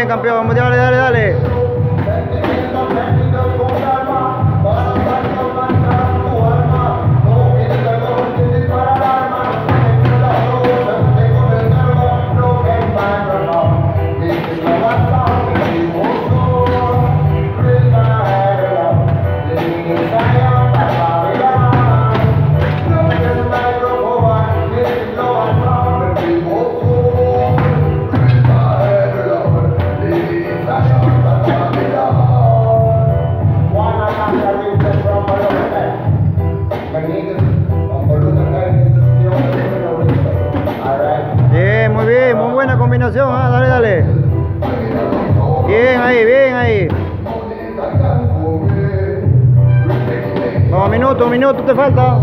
bien, campeón. Dale, dale, dale. buena combinación, ah, dale, dale. Bien ahí, bien ahí. Vamos, no, minuto, minuto te falta.